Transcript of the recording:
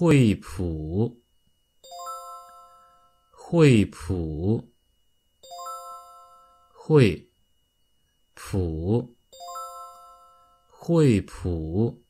惠普惠普惠普惠普